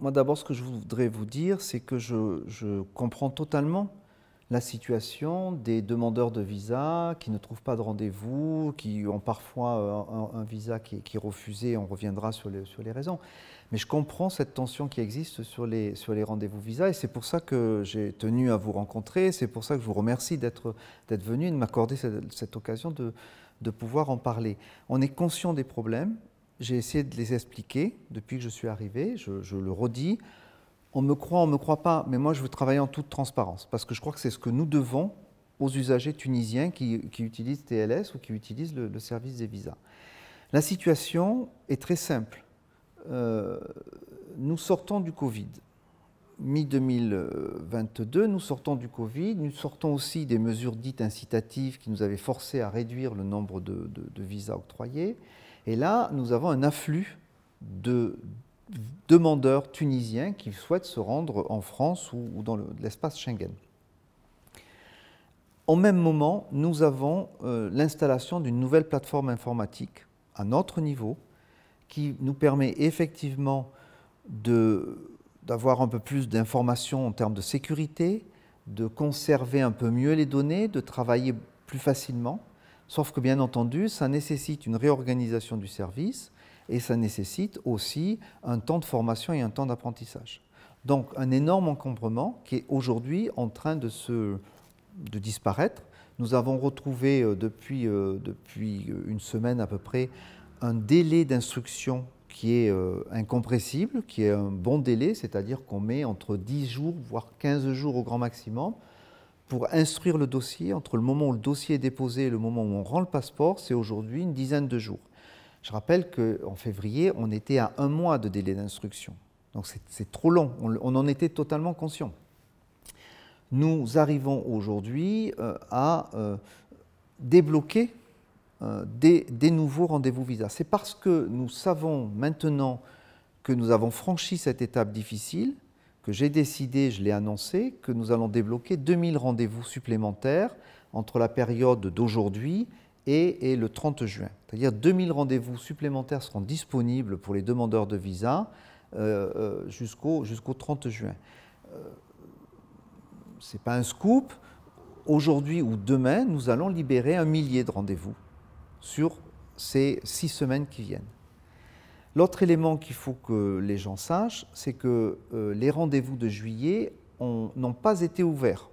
Moi d'abord, ce que je voudrais vous dire, c'est que je, comprends totalement la situation des demandeurs de visa qui ne trouvent pas de rendez-vous, qui ont parfois un, visa qui, est refusé, on reviendra sur les, raisons. Mais je comprends cette tension qui existe sur les, rendez-vous visa et c'est pour ça que j'ai tenu à vous rencontrer, c'est pour ça que je vous remercie d'être venu et de m'accorder cette, cette, occasion de, de pouvoir en parler. On est conscient des problèmes, j'ai essayé de les expliquer depuis que je suis arrivé, je, le redis. On me croit, on ne me croit pas, mais moi je veux travailler en toute transparence parce que je crois que c'est ce que nous devons aux usagers tunisiens qui, utilisent TLS ou qui utilisent le, service des visas. La situation est très simple. Euh, nous sortons du Covid. Mi-2022, nous sortons du Covid, nous sortons aussi des mesures dites incitatives qui nous avaient forcés à réduire le nombre de visas octroyés. Et là, nous avons un afflux de demandeurs tunisiens qui souhaitent se rendre en France ou, dans l'espace Schengen. Au même moment, nous avons euh, l'installation d'une nouvelle plateforme informatique à notre niveau qui nous permet effectivement d'avoir un peu plus d'informations en termes de sécurité, de conserver un peu mieux les données, de travailler plus facilement. Sauf que bien entendu, ça nécessite une réorganisation du service et ça nécessite aussi un temps de formation et un temps d'apprentissage. Donc un énorme encombrement qui est aujourd'hui en train de, se, de disparaître. Nous avons retrouvé euh, depuis, euh, depuis une semaine à peu près un délai d'instruction qui est euh, incompressible, qui est un bon délai, c'est-à-dire qu'on met entre 10 jours, voire 15 jours au grand maximum, pour instruire le dossier, entre le moment où le dossier est déposé et le moment où on rend le passeport, c'est aujourd'hui une dizaine de jours. Je rappelle qu'en février, on était à un mois de délai d'instruction. Donc c'est trop long, on, en était totalement conscient. Nous arrivons aujourd'hui euh, à euh, débloquer euh, des, des, nouveaux rendez-vous visa. C'est parce que nous savons maintenant que nous avons franchi cette étape difficile que j'ai décidé, je l'ai annoncé, que nous allons débloquer 2000 rendez-vous supplémentaires entre la période d'aujourd'hui et, le 30 juin. C'est-à-dire 2000 rendez-vous supplémentaires seront disponibles pour les demandeurs de visa euh, euh, jusqu'au 30 juin. Euh, Ce n'est pas un scoop. Aujourd'hui ou demain, nous allons libérer un millier de rendez-vous sur ces six semaines qui viennent. L'autre élément qu'il faut que les gens sachent, c'est que euh, les rendez-vous de juillet n'ont pas été ouverts.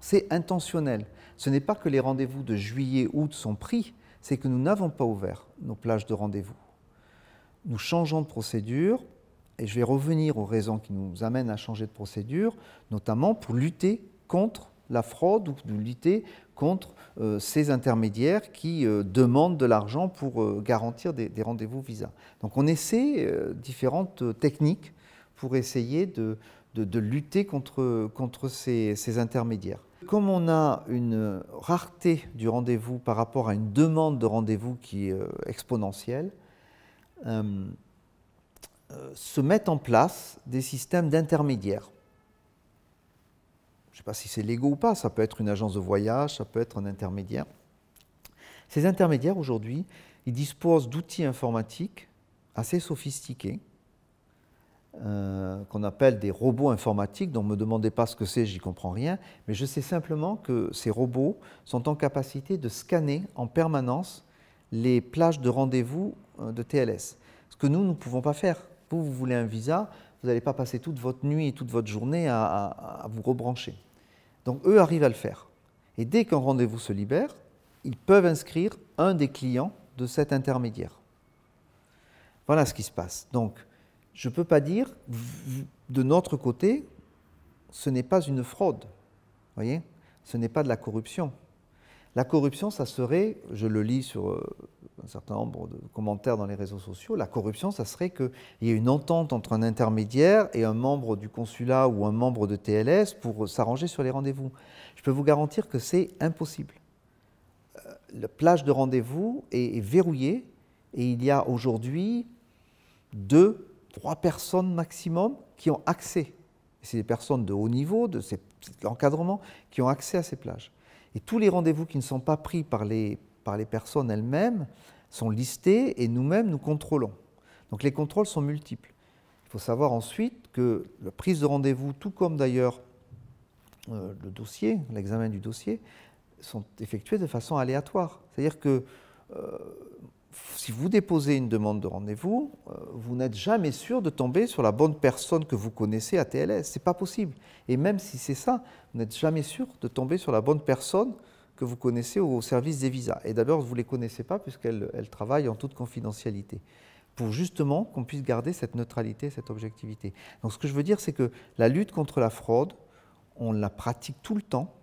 C'est intentionnel. Ce n'est pas que les rendez-vous de juillet, août sont pris, c'est que nous n'avons pas ouvert nos plages de rendez-vous. Nous changeons de procédure, et je vais revenir aux raisons qui nous amènent à changer de procédure, notamment pour lutter contre la fraude ou de lutter contre euh, ces intermédiaires qui euh, demandent de l'argent pour euh, garantir des, rendez-vous visa. Donc on essaie différentes techniques pour essayer de, lutter contre, contre ces, ces, intermédiaires. Comme on a une rareté du rendez-vous par rapport à une demande de rendez-vous qui est exponentielle, se mettent en place des systèmes d'intermédiaires je ne sais pas si c'est légaux ou pas, ça peut être une agence de voyage, ça peut être un intermédiaire. Ces intermédiaires, aujourd'hui, ils disposent d'outils informatiques assez sophistiqués, euh, qu'on appelle des robots informatiques, dont ne me demandez pas ce que c'est, j'y comprends rien, mais je sais simplement que ces robots sont en capacité de scanner en permanence les plages de rendez-vous euh, de TLS. Ce que nous, nous ne pouvons pas faire. Vous, vous voulez un visa, vous n'allez pas passer toute votre nuit et toute votre journée à, vous rebrancher. Donc eux arrivent à le faire. Et dès qu'un rendez-vous se libère, ils peuvent inscrire un des clients de cet intermédiaire. Voilà ce qui se passe. Donc, je ne peux pas dire, de notre côté, ce n'est pas une fraude. Voyez? Ce n'est pas de la corruption. La corruption, ça serait, je le lis sur euh, un certain nombre de commentaires dans les réseaux sociaux, la corruption, ça serait qu'il y ait une entente entre un intermédiaire et un membre du consulat ou un membre de TLS pour s'arranger sur les rendez-vous. Je peux vous garantir que c'est impossible. Euh, la plage de rendez-vous est, verrouillée et il y a aujourd'hui deux, trois personnes maximum qui ont accès. C'est des personnes de haut niveau, de l'encadrement, qui ont accès à ces plages. Et tous les rendez-vous qui ne sont pas pris par les, par les personnes elles-mêmes sont listés et nous-mêmes nous contrôlons. Donc les contrôles sont multiples. Il faut savoir ensuite que la prise de rendez-vous, tout comme d'ailleurs euh, le dossier, l'examen du dossier, sont effectués de façon aléatoire. C'est-à-dire que euh, si vous déposez une demande de rendez-vous, euh, vous n'êtes jamais sûr de tomber sur la bonne personne que vous connaissez à TLS. Ce n'est pas possible. Et même si c'est ça, vous n'êtes jamais sûr de tomber sur la bonne personne que vous connaissez au service des visas. Et d'abord, vous ne les connaissez pas puisqu'elles travaillent en toute confidentialité pour justement qu'on puisse garder cette neutralité, cette objectivité. Donc ce que je veux dire, c'est que la lutte contre la fraude, on la pratique tout le temps.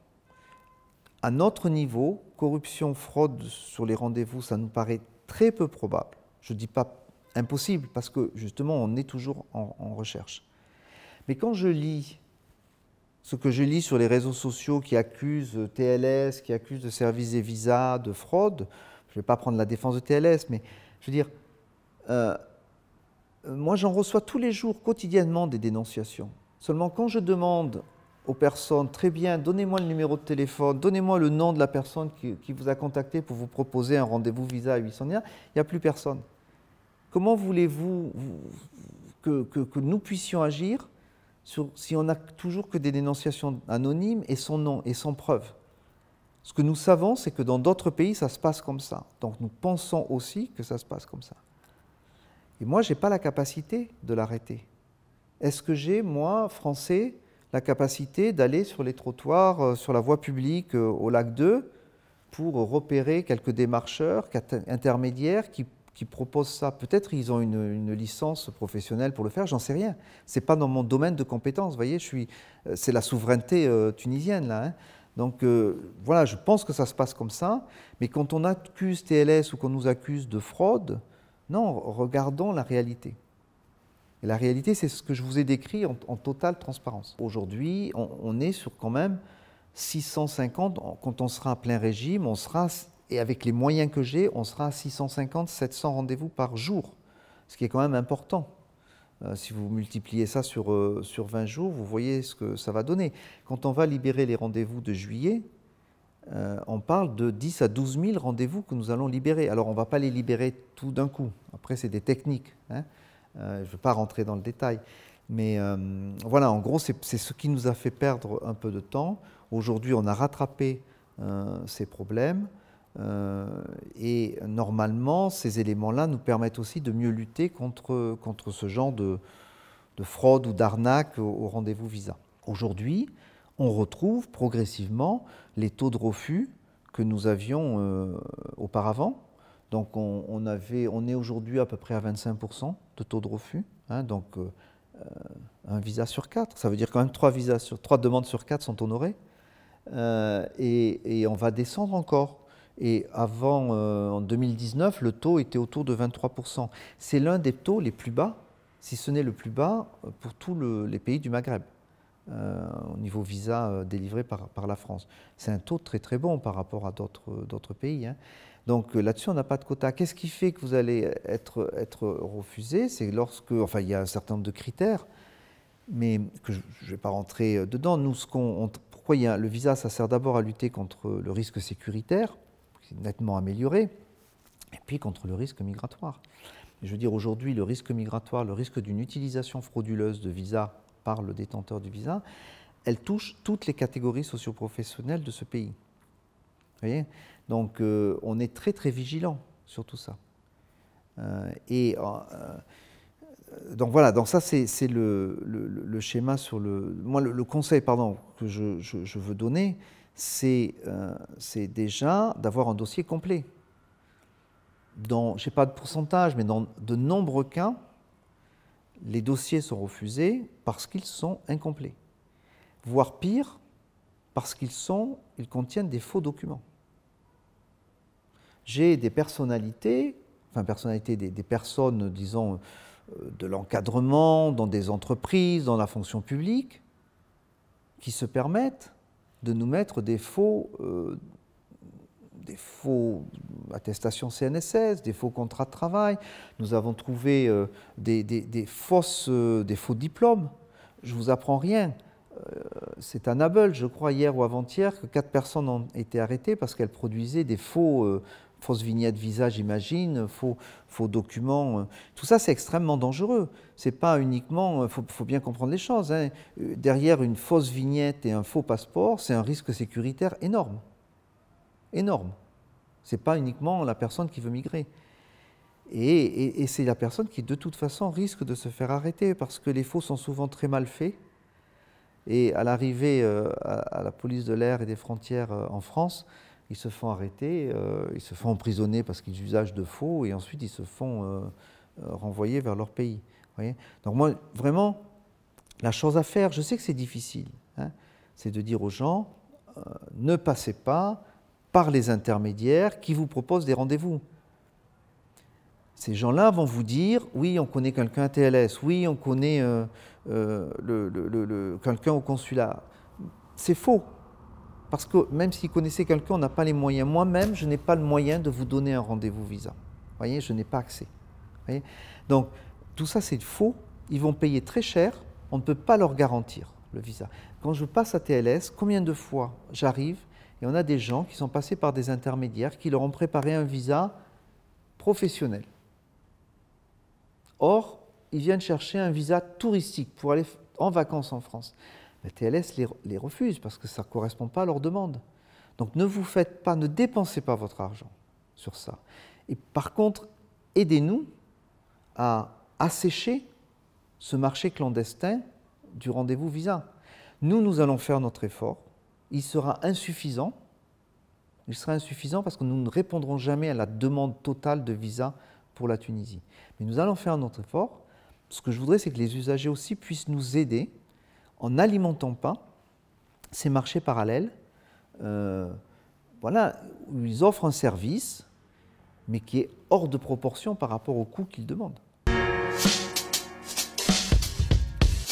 À notre niveau, corruption, fraude sur les rendez-vous, ça nous paraît très peu probable. Je ne dis pas impossible, parce que justement, on est toujours en, en, recherche. Mais quand je lis ce que je lis sur les réseaux sociaux qui accusent TLS, qui accusent de services et visas de fraude, je ne vais pas prendre la défense de TLS, mais je veux dire, euh, moi, j'en reçois tous les jours, quotidiennement, des dénonciations. Seulement, quand je demande aux personnes, très bien, donnez-moi le numéro de téléphone, donnez-moi le nom de la personne qui, vous a contacté pour vous proposer un rendez-vous visa à 800 il n'y a plus personne. Comment voulez-vous que, nous puissions agir si on n'a toujours que des dénonciations anonymes et sans nom et sans preuve Ce que nous savons, c'est que dans d'autres pays, ça se passe comme ça. Donc nous pensons aussi que ça se passe comme ça. Et moi, je n'ai pas la capacité de l'arrêter. Est-ce que j'ai, moi, français, la capacité d'aller sur les trottoirs, euh, sur la voie publique euh, au lac 2 pour repérer quelques démarcheurs intermédiaires qui, proposent ça Peut-être ils ont une, licence professionnelle pour le faire, j'en sais rien. Ce n'est pas dans mon domaine de compétence, vous voyez, euh, c'est la souveraineté tunisienne là. Hein. Donc voilà, je pense que ça se passe comme ça, mais quand on accuse TLS ou qu'on nous accuse de fraude, non, regardons la réalité. Et la réalité, c'est ce que je vous ai décrit en, totale transparence. Aujourd'hui, on, est sur quand même 650, quand on sera à plein régime, on sera, et avec les moyens que j'ai, on sera à 650, 700 rendez-vous par jour, ce qui est quand même important. Euh, si vous multipliez ça sur, euh, sur 20 jours, vous voyez ce que ça va donner. Quand on va libérer les rendez-vous de juillet, euh, on parle de 10 à 12 000 rendez-vous que nous allons libérer. Alors on ne va pas les libérer tout d'un coup. Après, c'est des techniques. Hein. Je ne veux pas rentrer dans le détail. Mais voilà, en gros, c'est ce qui nous a fait perdre un peu de temps. Aujourd'hui, on a rattrapé ces problèmes. Et normalement, ces éléments-là nous permettent aussi de mieux lutter contre, contre ce genre de, fraude ou d'arnaque au rendez-vous visa. Aujourd'hui, on retrouve progressivement les taux de refus que nous avions euh, auparavant. Donc on, avait, on est aujourd'hui à peu près à 25% de taux de refus. Hein, donc euh, euh, un visa sur quatre, ça veut dire quand même trois, visas sur, trois demandes sur quatre sont honorées. Et, on va descendre encore. Et avant, en 2019, le taux était autour de 23%. C'est l'un des taux les plus bas, si ce n'est le plus bas, pour tous les pays du Maghreb. Euh, au niveau visa euh, délivré par, la France. C'est un taux très très bon par rapport à d'autres pays. Hein. Donc euh, là-dessus, on n'a pas de quota. Qu'est-ce qui fait que vous allez être, refusé? C'est lorsque, enfin, il y a un certain nombre de critères, mais que je ne vais pas rentrer dedans. Nous, pourquoi il y a, le visa, ça sert d'abord à lutter contre le risque sécuritaire, nettement amélioré, et puis contre le risque migratoire. Je veux dire, aujourd'hui, le risque migratoire, le risque d'une utilisation frauduleuse de visa par le détenteur du visa, elle touche toutes les catégories socioprofessionnelles de ce pays. Vous voyez? Donc euh, on est très très vigilant sur tout ça. Euh, et euh, donc voilà, donc ça c'est le, schéma sur le... Moi le, conseil pardon, que je, veux donner, c'est déjà d'avoir un dossier complet. Dans, je ne sais pas de pourcentage, mais dans de nombreux cas, les dossiers sont refusés parce qu'ils sont incomplets, voire pire, parce qu'ils ils contiennent des faux documents. J'ai des personnalités, enfin personnalités, des, personnes, disons, euh, de l'encadrement, dans des entreprises, dans la fonction publique, qui se permettent de nous mettre des faux, euh, attestations CNSS, des faux contrats de travail. Nous avons trouvé euh, des, fausses, euh, des faux diplômes. Je vous apprends rien. C'est à Nabel, je crois, hier ou avant-hier, que quatre personnes ont été arrêtées parce qu'elles produisaient des faux, fausse vignette visa, j'imagine, faux, faux documents. Tout ça, c'est extrêmement dangereux. C'est pas uniquement, il faut, bien comprendre les choses. Hein. Derrière une fausse vignette et un faux passeport, c'est un risque sécuritaire énorme, énorme. C'est pas uniquement la personne qui veut migrer. Et, c'est la personne qui, de toute façon, risque de se faire arrêter parce que les faux sont souvent très mal faits. Et à l'arrivée euh, à, la police de l'air et des frontières euh, en France, ils se font arrêter, euh, ils se font emprisonner parce qu'ils usent de faux et ensuite ils se font renvoyer vers leur pays. Donc moi, vraiment, la chose à faire, je sais que c'est difficile, hein, c'est de dire aux gens, ne passez pas par les intermédiaires qui vous proposent des rendez-vous. Ces gens-là vont vous dire, oui, on connaît quelqu'un à TLS, oui, on connaît euh, euh, le, quelqu'un au consulat. C'est faux. Parce que même s'ils connaissaient quelqu'un, on n'a pas les moyens. Moi-même, je n'ai pas le moyen de vous donner un rendez-vous visa. Vous voyez, je n'ai pas accès. Donc, tout ça, c'est faux. Ils vont payer très cher. On ne peut pas leur garantir le visa. Quand je passe à TLS, combien de fois j'arrive et on a des gens qui sont passés par des intermédiaires qui leur ont préparé un visa professionnel. Or, ils viennent chercher un visa touristique pour aller en vacances en France. La TLS les, refuse parce que ça ne correspond pas à leur demande. Donc ne vous faites pas, ne dépensez pas votre argent sur ça. Et par contre, aidez-nous à assécher ce marché clandestin du rendez-vous visa. Nous, nous allons faire notre effort. Il sera insuffisant. Il sera insuffisant parce que nous ne répondrons jamais à la demande totale de visa pour la Tunisie. Mais nous allons faire notre effort. Ce que je voudrais, c'est que les usagers aussi puissent nous aider en n'alimentant pas ces marchés parallèles, euh, voilà, où ils offrent un service, mais qui est hors de proportion par rapport au coût qu'ils demandent.